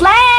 Slay!